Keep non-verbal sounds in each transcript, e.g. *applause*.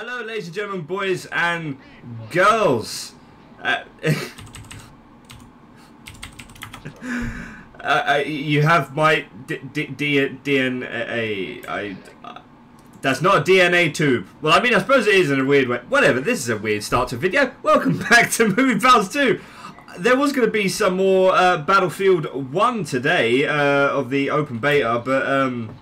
Hello, ladies and gentlemen, boys and girls. Uh, *laughs* uh, you have my DNA. I, that's not a DNA tube. Well, I mean, I suppose it is in a weird way. Whatever, this is a weird start to video. Welcome *laughs* back to Movie Battles 2. There was going to be some more uh, Battlefield 1 today uh, of the open beta, but um,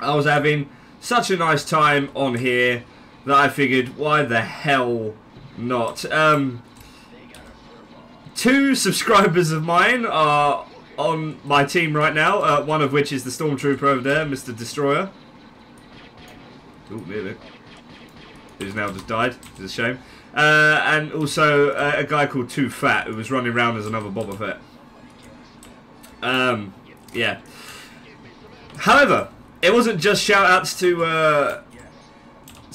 I was having such a nice time on here that I figured, why the hell not? Um, two subscribers of mine are on my team right now, uh, one of which is the Stormtrooper over there, Mr. Destroyer. Ooh, nearly. Who's now just died. It's a shame. Uh, and also uh, a guy called Too Fat who was running around as another Boba Fett. Um, yeah. However, it wasn't just shout outs to uh,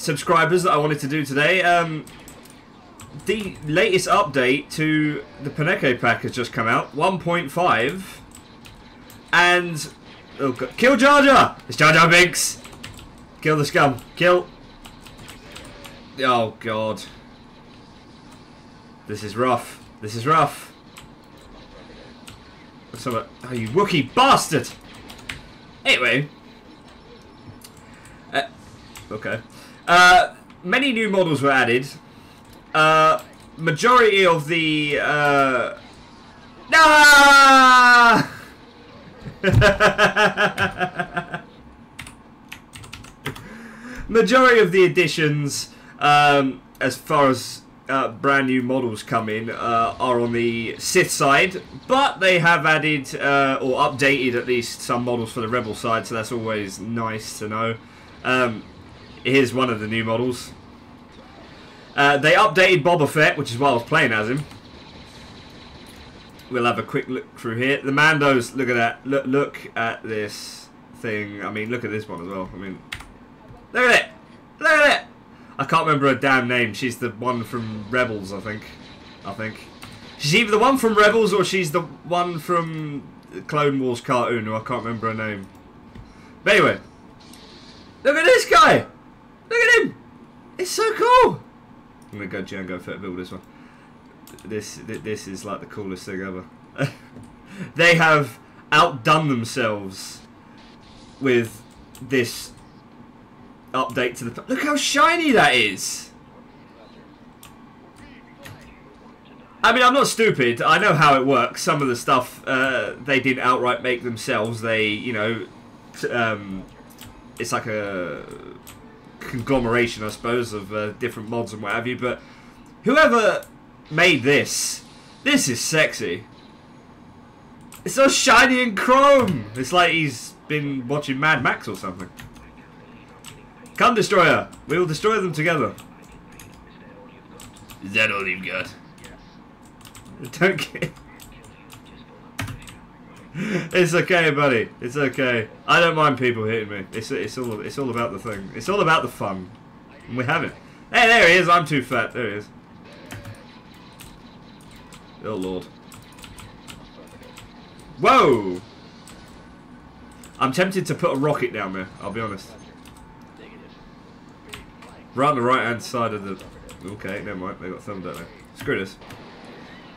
subscribers that I wanted to do today. Um, the latest update to the Peneke pack has just come out 1.5 and oh God, kill Jar Jar! It's Jar Jar Binks! Kill the scum! Kill! Oh God. This is rough. This is rough. So, oh, you Wookie bastard! Anyway. Uh, okay. Uh, many new models were added. Uh, majority of the... Uh, nah! *laughs* majority of the additions, um, as far as uh, brand new models come in, uh, are on the Sith side, but they have added uh, or updated at least some models for the Rebel side, so that's always nice to know. Um, here's one of the new models. Uh, they updated Boba Fett, which is why I was playing as him. We'll have a quick look through here. The Mandos, look at that. Look, look at this thing. I mean, look at this one as well. I mean, look at it. Look at it. I can't remember her damn name. She's the one from Rebels, I think. I think. She's either the one from Rebels or she's the one from Clone Wars cartoon, or I can't remember her name. But anyway, look at this guy. Look at him. It's so cool. I'm gonna go Jango Fett build this one. This this is like the coolest thing ever. *laughs* they have outdone themselves with this update to the. Look how shiny that is. I mean, I'm not stupid. I know how it works. Some of the stuff uh, they didn't outright make themselves. They, you know, um, it's like a conglomeration, I suppose, of uh, different mods and what have you. But whoever made this, this is sexy. It's so shiny and chrome. It's like he's been watching Mad Max or something. Come, Destroyer. We will destroy them together. Is that all you've got? *laughs* Don't get... it's okay, buddy. It's okay. I don't mind people hitting me. It's it's all it's all about the thing. It's all about the fun. And we have it. Hey, there he is. I'm too fat. There he is. Oh lord. Whoa! I'm tempted to put a rocket down there. I'll be honest. Right on the right hand side of the. Okay, never mind. They got thumbed don't they? Screw this.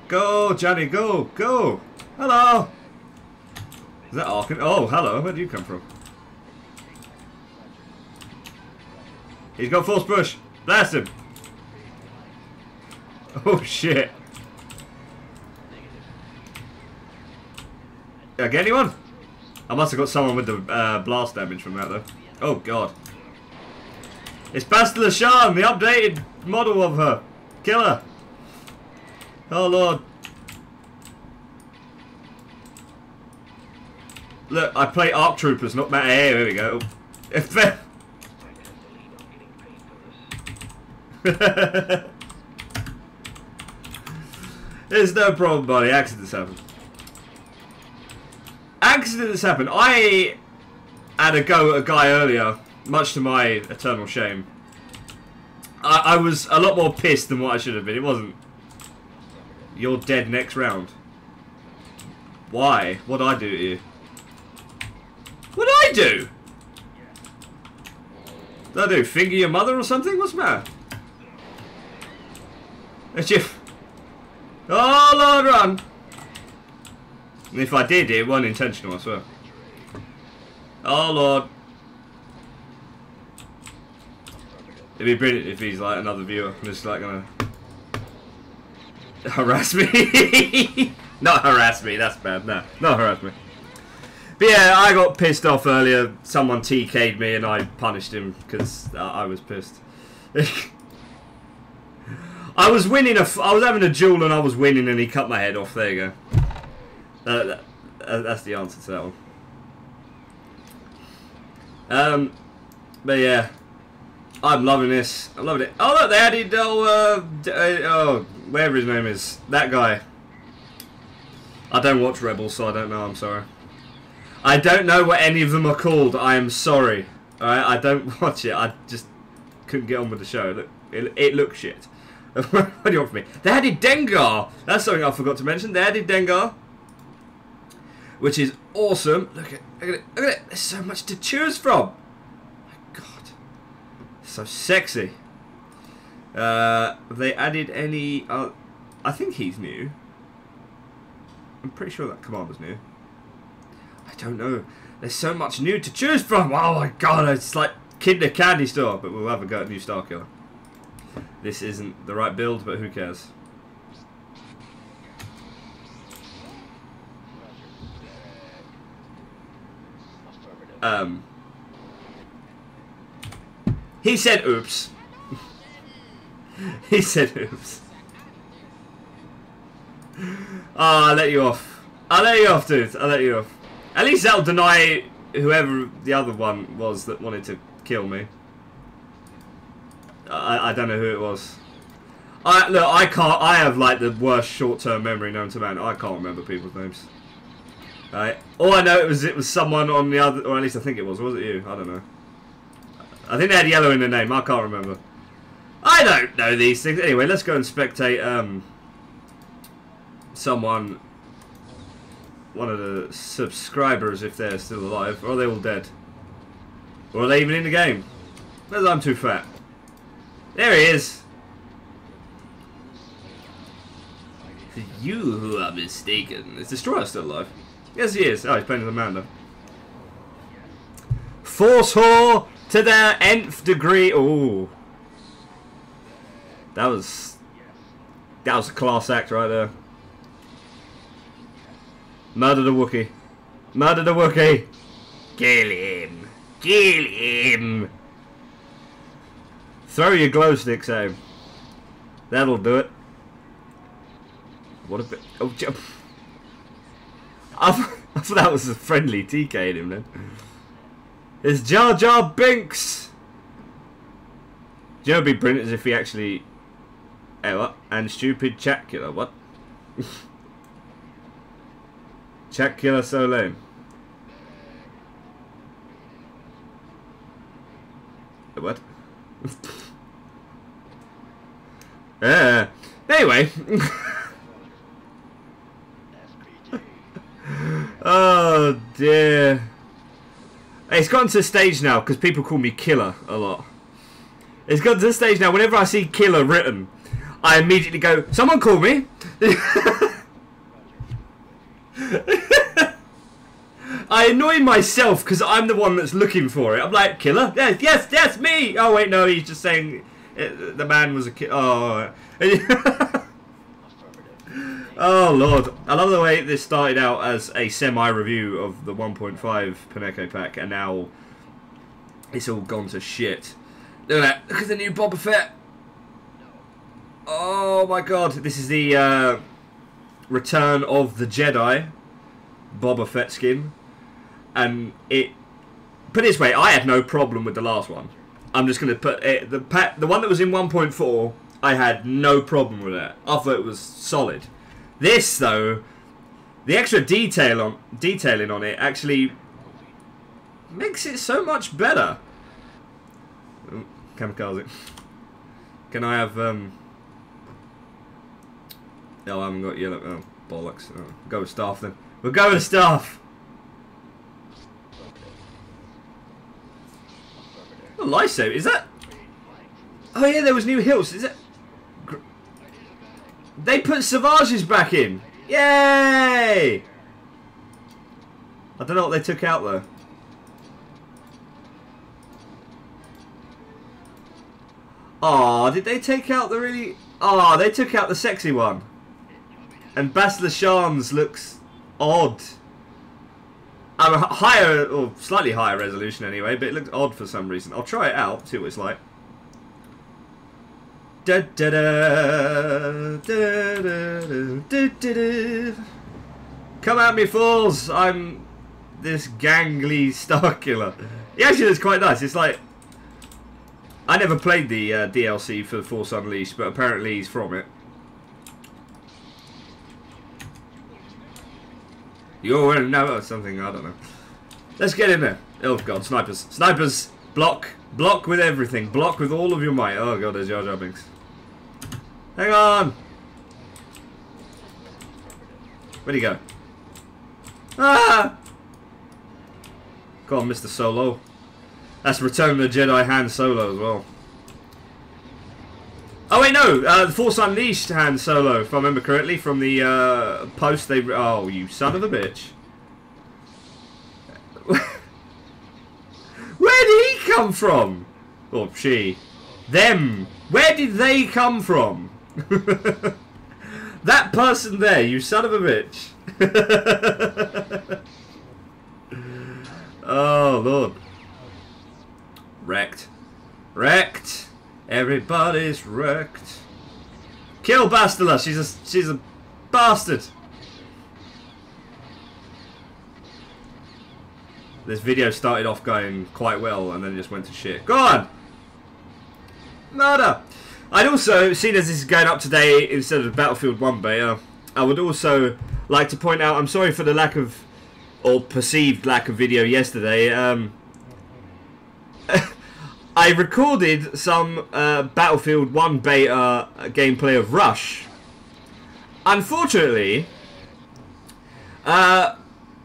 Go, Johnny. Go, go. Hello. Is that Arkan? Oh, hello. Where did you come from? He's got force push. Blast him. *laughs* Oh, shit. Did I get anyone? I must have got someone with the uh, blast damage from that, though. Oh, God. It's Bastila Shan, the updated model of her. Kill her. Oh, Lord. Look, I play ARC Troopers, not Matt. Hey, there we go. *laughs* There's no problem, buddy. Accidents happen. Accidents happen. I had a go at a guy earlier, much to my eternal shame. I, I was a lot more pissed than what I should have been. It wasn't. You're dead next round. Why? What did I do to you? Did I do? Do I do? Finger your mother or something? What's the matter? It's you. Oh, Lord, run! And if I did, it wasn't intentional, I swear. Oh, Lord. It'd be brilliant if he's like another viewer, just like gonna *laughs* harass me. *laughs* not harass me, that's bad. No, not harass me. But yeah, I got pissed off earlier. Someone TK'd me and I punished him because I was pissed. *laughs* I was winning a. I was having a duel and I was winning and he cut my head off. There you go. Uh, that, uh, that's the answer to that one. Um, but yeah, I'm loving this. I'm loving it. Oh look, they added oh, uh, uh, oh whatever his name is, that guy. I don't watch Rebels, so I don't know. I'm sorry. I don't know what any of them are called. I am sorry. Alright, I don't *laughs* watch it. I just couldn't get on with the show. It, it looks shit. *laughs* what do you want from me? They added Dengar. That's something I forgot to mention. They added Dengar, which is awesome. Look at, look at it. Look at it. There's so much to choose from. My God, so sexy. Uh, they added any? Uh, I think he's new. I'm pretty sure that commander's new. I don't know. There's so much new to choose from. Oh my god, it's like Kinder Candy Store. But we'll have a go at new Starkiller. This isn't the right build, but who cares? Um, he said oops. *laughs* he said oops. Ah, oh, I'll let you off. I'll let you off, dude. I'll let you off. At least that'll deny whoever the other one was that wanted to kill me. I, I don't know who it was. I look, I can't. I have like the worst short-term memory known to man. I can't remember people's names. Right. All I know it was it was someone on the other, or at least I think it was. Was it you? I don't know. I think they had yellow in the name. I can't remember. I don't know these things. Anyway, let's go and spectate um, someone, one of the subscribers, if they're still alive, or are they all dead? Or are they even in the game? Because I'm too fat. There he is. You who are mistaken. Is Destroyer still alive? Yes, he is. Oh, he's playing with Amanda. Force whore to the nth degree. Oh, that was that was a class act right there. Murder the Wookie. Murder the Wookie. Kill him. Kill him. Throw your glow sticks at him. That'll do it. What a bit. Oh, jump. I, thought that was a friendly TK in him then. It's Jar Jar Binks! Do you know it'd be brilliant as if he actually. Hey, what? And stupid chat killer, what? *laughs* chat killer so lame. What? *laughs* uh, anyway. *laughs* oh dear. It's gotten to the stage now because people call me Killer a lot. It's gotten to the stage now. Whenever I see Killer written, I immediately go, "Someone call me." *laughs* I annoy myself because I'm the one that's looking for it. I'm like, "Killer? Yes, yes, yes, me." Oh wait, no, he's just saying it, the man was a kid. Oh. *laughs* Oh lord, I love the way this started out as a semi-review of the 1.5 Peneke pack, and now it's all gone to shit. Look at that! Look at the new Boba Fett. Oh my god, this is the uh, Return of the Jedi Boba Fett skin, and it. Put it this way, I had no problem with the last one. I'm just gonna put it, the the one that was in 1.4. I had no problem with that. I thought it was solid. This though, the extra detail on detailing on it actually makes it so much better. Oh, kamikaze. Can I have um? No, I haven't got yellow. Oh, bollocks. Oh, go with staff then. We'll go with staff. A lifesaver. Is that... Oh yeah, there was new hills. Is it? They put Savages back in. Yay! I don't know what they took out though. Oh, did they take out the really... Oh, they took out the sexy one. And Bastila Shan's looks odd. I'm a higher, or slightly higher resolution anyway, but it looks odd for some reason. I'll try it out, see what it's like. Da, da, da, da, da, da, da, Come at me, fools! I'm this gangly *laughs* Starkiller. He actually looks quite nice. It's like I never played the uh, DLC for Force Unleashed, but apparently he's from it. You will know something, I don't know. Let's get in there. Oh god, snipers. Snipers! Block! Block with everything. Block with all of your might. Oh god, there's Jar Jar Binks. Hang on! Where'd he go? Ah! Go on, Mr. Solo. That's Return of the Jedi Han Solo as well. Oh wait, no, uh, the Force Unleashed Han Solo, if I remember correctly, from the uh, post they. Oh, you son of a bitch! *laughs* Where did he come from? Or she? Them? Where did they come from? *laughs* that person there, you son of a bitch! *laughs* oh lord. Wrecked. Wrecked. Everybody's wrecked. Kill Bastila. She's a she's a bastard. This video started off going quite well and then just went to shit. Go on! Murder! I'd also, seen as this is going up today instead of Battlefield 1 beta, I would also like to point out, I'm sorry for the lack of, or perceived lack of video yesterday. Um, I recorded some uh, Battlefield 1 beta gameplay of Rush. Unfortunately, uh,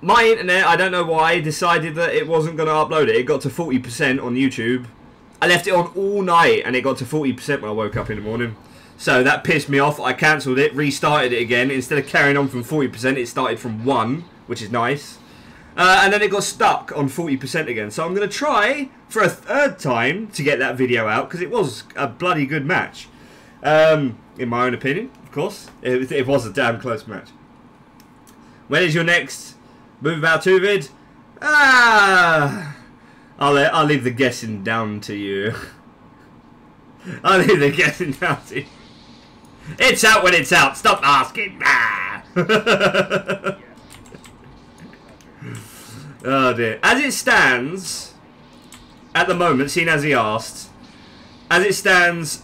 my internet, I don't know why, decided that it wasn't going to upload it. It got to 40% on YouTube. I left it on all night and it got to 40% when I woke up in the morning. So that pissed me off. I cancelled it, restarted it again. Instead of carrying on from 40%, it started from 1, which is nice. Uh, and then it got stuck on 40% again. So I'm going to try for a third time to get that video out because it was a bloody good match. Um, in my own opinion, of course. It, it, was a damn close match. When is your next Move About 2 vid? Ah, I'll, I'll leave the guessing down to you. *laughs* I'll leave the guessing down to you. It's out when it's out. Stop asking. Ah. *laughs* Oh dear. As it stands, at the moment, seeing as he asked, as it stands,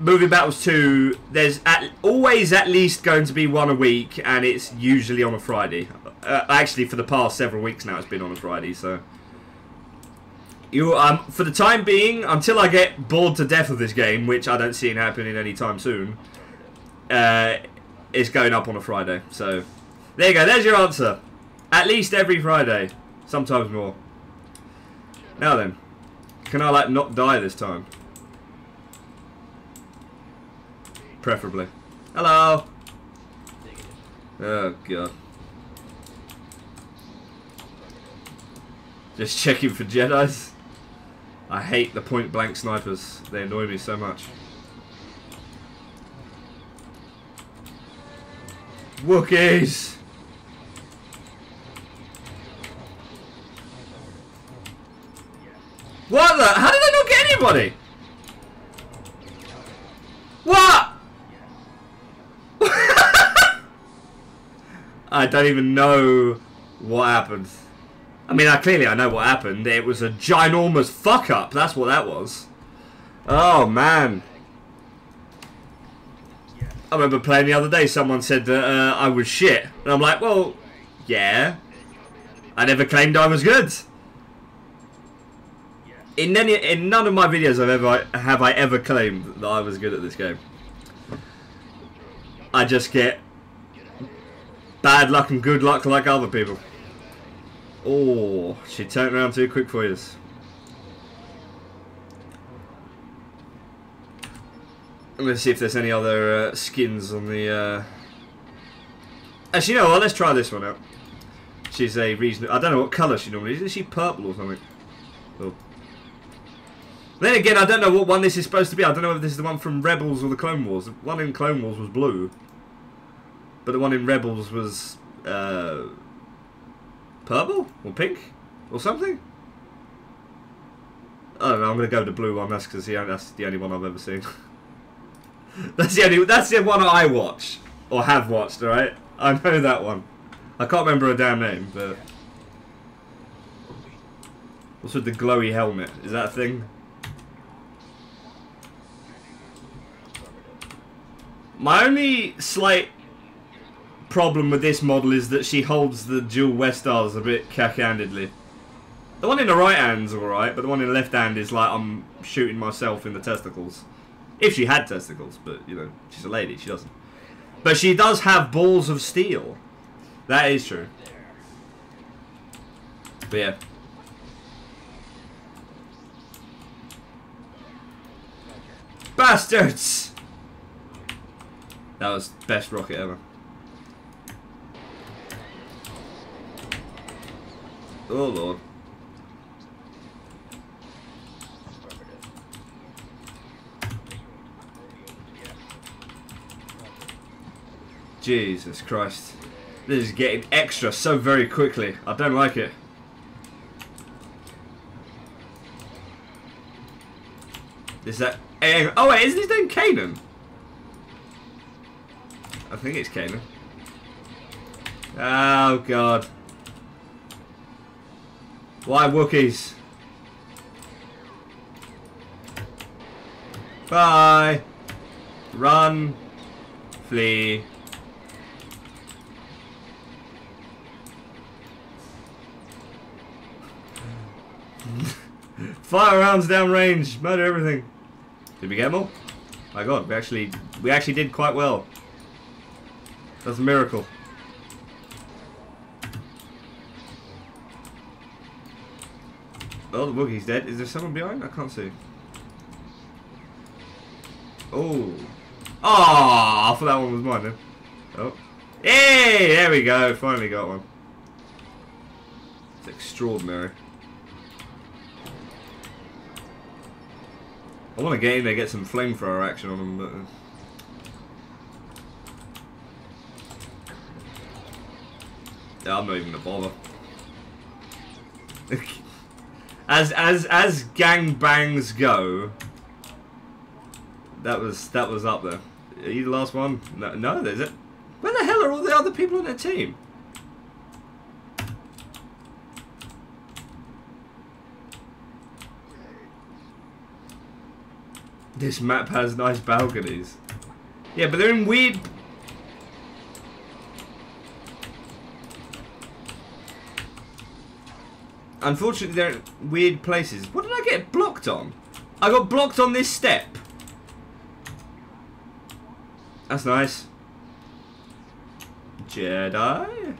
Movie Battles 2, there's at, always at least going to be one a week, and it's usually on a Friday. Uh, actually, for the past several weeks now, it's been on a Friday, so... You, um, for the time being, until I get bored to death of this game, which I don't see it happening anytime soon, uh, it's going up on a Friday. So, there you go. There's your answer. At least every Friday. Sometimes more. Now then. Can I, like, not die this time? Preferably. Hello! Oh, God. Just checking for Jedis. I hate the point-blank snipers. They annoy me so much. Wookiees! What the? How did I not get anybody? What? *laughs* I don't even know what happened. I mean, I, clearly I know what happened. It was a ginormous fuck up. That's what that was. Oh, man. I remember playing the other day, someone said that uh, I was shit. And I'm like, well, yeah. I never claimed I was good in any in none of my videos I've ever have I ever claimed that I was good at this game. I just get bad luck and good luck like other people. Oh, she turned around too quick for us. I'm going to see if there's any other uh, skins on the... Uh... Actually, you know what? Let's try this one out. She's a reasonable... I don't know what colour she normally is. Is she purple or something? Or then again, I don't know what one this is supposed to be. I don't know if this is the one from Rebels or the Clone Wars. The one in Clone Wars was blue, but the one in Rebels was uh, purple or pink or something. I don't know. I'm gonna go with the blue one. That's because that's the only one I've ever seen. *laughs* that's the only. That's the one I watch or have watched. All right, I know that one. I can't remember her damn name, but what's with the glowy helmet? Is that a thing? My only slight problem with this model is that she holds the dual Westars a bit cack-handedly. The one in the right hand's alright, but the one in the left hand is like I'm shooting myself in the testicles. If she had testicles, but, you know, she's a lady, she doesn't. But she does have balls of steel. That is true. But yeah. Bastards! That was best rocket ever. Oh lord. Jesus Christ. This is getting extra so very quickly. I don't like it. Is that... Oh wait, isn't his name Kanan? I think it's Kanan. Oh god. Why Wookiees? Bye. Run. Flee. *laughs* Fire rounds down range. Murder everything. Did we get them? My god, we actually we actually did quite well. That's a miracle. Oh, the Wookiee's dead. Is there someone behind? I can't see. Oh. Oh, I thought that one was mine then. Oh. Hey, there we go. Finally got one. It's extraordinary. I want to get in there get some flamethrower action on them, but... Uh, Yeah, I'm not even gonna bother. as as as gang bangs go, that was that was up there. Are you the last one? No, no, there's it. Where the hell are all the other people on their team? This map has nice balconies. Yeah, but they're in weird Unfortunately, they're in weird places. What did I get blocked on? I got blocked on this step. That's nice. Jedi?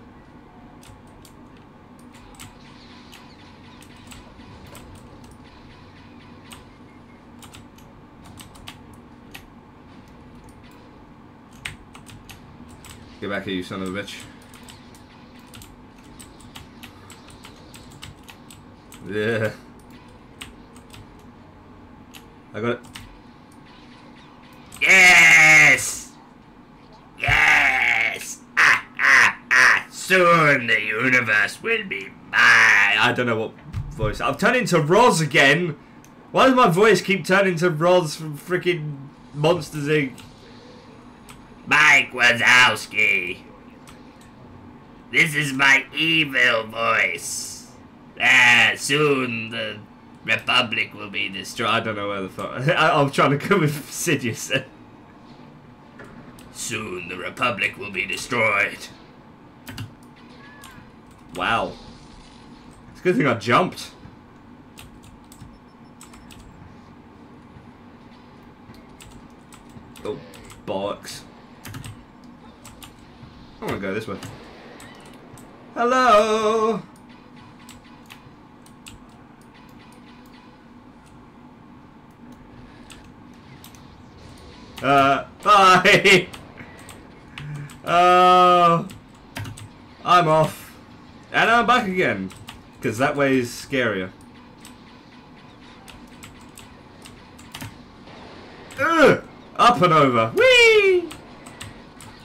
Get back here, you son of a bitch. Yeah. I got it. Yes! Yes! Ah, ah, ah! Soon the universe will be mine. I don't know what voice. I've turned into Roz again. Why does my voice keep turning to Roz from freaking Monsters Inc? Mike Wazowski. This is my evil voice. Ah, soon the Republic will be destroyed. I don't know where the fuck. *laughs* I, am trying to come with Sidious. soon the Republic will be destroyed. Wow. It's a good thing I jumped. Oh, bollocks. I want to go this way. Hello! Uh, bye! *laughs* Oh, I'm off. And I'm back again. Because that way is scarier. Ugh! Up and over. Whee!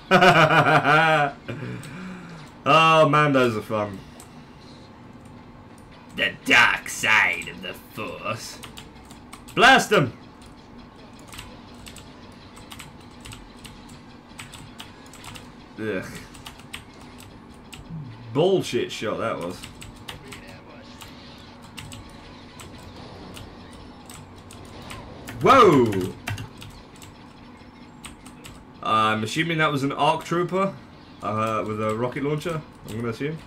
*laughs* oh man, those are fun. The dark side of the force. Blast them! Ugh. Bullshit shot that was. Whoa! I'm assuming that was an ARC trooper uh, with a rocket launcher. I'm gonna assume.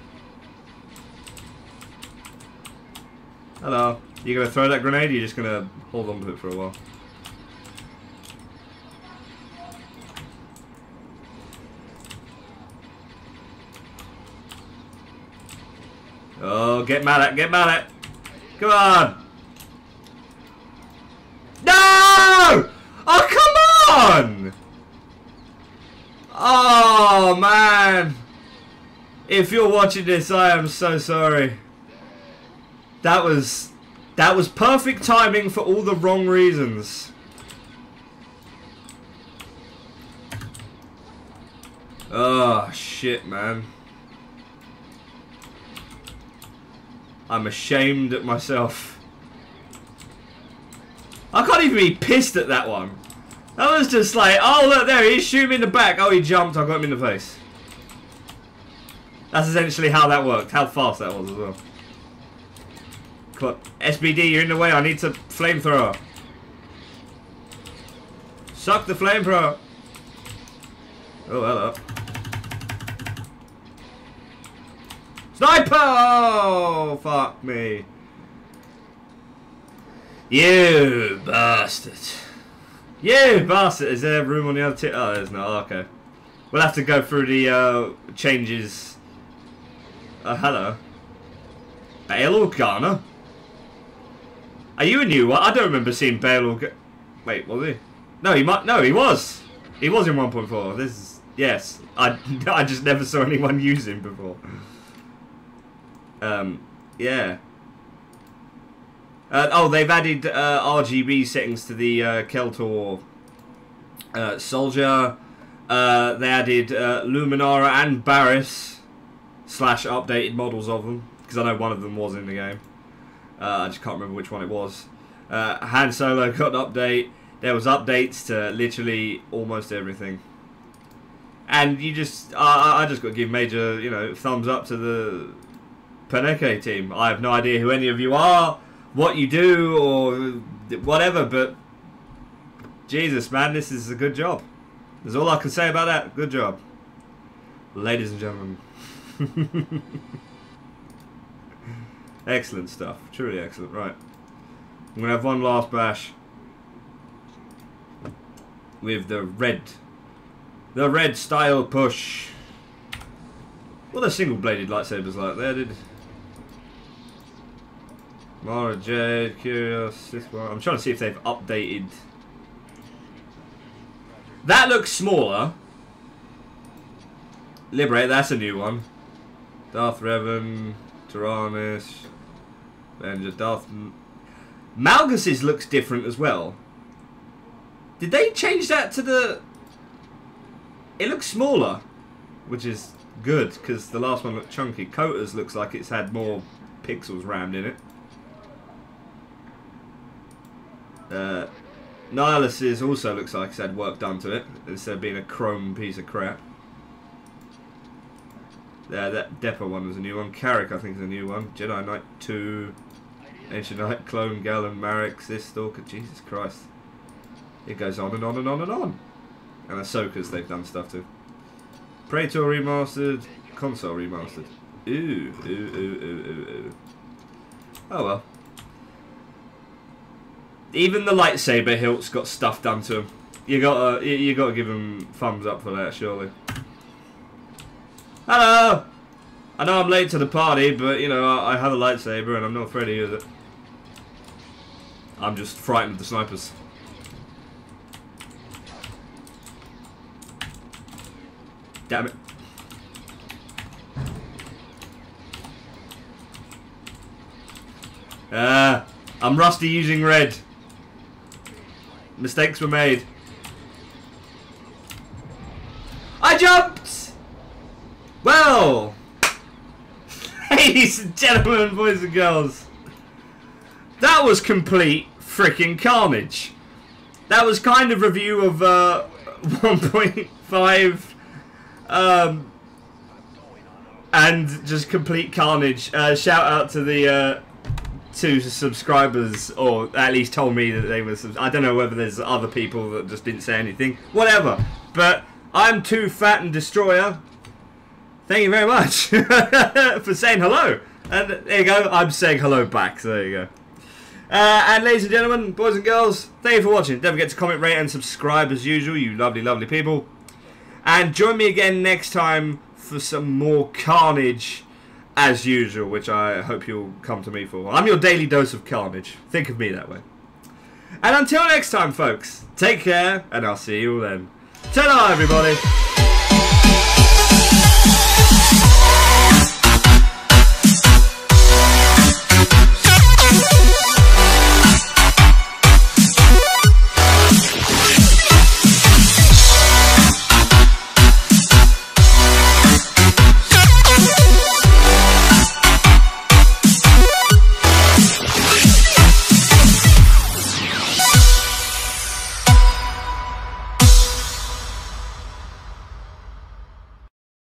Hello. You gonna throw that grenade? Or you just gonna hold on to it for a while? Oh, get mad at, get mad at. Come on. No! Oh, come on! Oh, man. If you're watching this, I am so sorry. That was... That was perfect timing for all the wrong reasons. Oh, shit, man. I'm ashamed at myself. I can't even be pissed at that one. That was just like, oh look there, he's shooting me in the back. Oh, he jumped, I got him in the face. That's essentially how that worked, how fast that was as well. SBD, you're in the way, I need to flamethrower. Suck the flamethrower. Oh, hello. Sniper! Oh, fuck me. You bastard. You bastard. Is there room on the other tip? Oh, there's not. Oh, okay. We'll have to go through the uh, changes. Uh, hello. Organa? Are you a new one? I don't remember seeing Organa. Wait, was he? No, he might. No, he was. He was in 1.4. This is. Yes. I, *laughs* I just never saw anyone use him before. Um, yeah. Uh, oh, they've added uh, RGB settings to the uh, Kel Dor uh, Soldier. Uh, they added uh, Luminara and Barriss slash updated models of them because I know one of them was in the game. I just can't remember which one it was. Han Solo got an update. There was updates to literally almost everything. And you just, I, I just got to give major, you know, thumbs up to the Peneke team. I have no idea who any of you are, what you do, or whatever, but Jesus, man, this is a good job. That's all I can say about that. Good job. Ladies and gentlemen. *laughs* excellent stuff. Truly excellent. Right. I'm going to have one last bash with the red. The red style push. What are single bladed lightsabers like there? Did Mara Jade, Curious, this one. I'm trying to see if they've updated. That looks smaller. Liberate, that's a new one. Darth Revan, Tyrannus, Avenger, Darth... Malgus's looks different as well. Did they change that to the... It looks smaller, which is good, because the last one looked chunky. Kota's looks like it's had more pixels rammed in it. Uh, Nihilus's also looks like it's had work done to it, instead of being a chrome piece of crap. Yeah, that Depot one was a new one. Carrick, I think, is a new one. Jedi Knight 2, Ancient Knight, Clone, Galen, Marek, this Stalker. Jesus Christ. It goes on and on and on and on. And Ahsoka's they've done stuff to. Praetor remastered, console remastered. Ooh, ooh, ooh, ooh, ooh, ooh. Oh well. Even the lightsaber hilt's got stuff done to him. You gotta, you gotta give him thumbs up for that, surely. Hello! I know I'm late to the party, but, you know, I, I have a lightsaber and I'm not afraid to use it. I'm just frightened of the snipers. Damn it. Ah, I'm rusty using red. Mistakes were made. I jumped! Well, *laughs* ladies and gentlemen, boys and girls, that was complete freaking carnage. That was kind of review of uh, *laughs* 1.5 um, and just complete carnage. Uh, shout out to the uh, two subscribers, or at least told me that they were. I don't know whether there's other people that just didn't say anything. Whatever. But I'm too fat and destroyer. Thank you very much *laughs* for saying hello. And there you go. I'm saying hello back. So there you go. Uh, and ladies and gentlemen, boys and girls, thank you for watching. Don't forget to comment, rate, and subscribe as usual, you lovely, lovely people. And join me again next time for some more carnage as usual, which I hope you'll come to me for. I'm your daily dose of carnage. Think of me that way. And until next time, folks, take care, and I'll see you all then. Ta-da, everybody!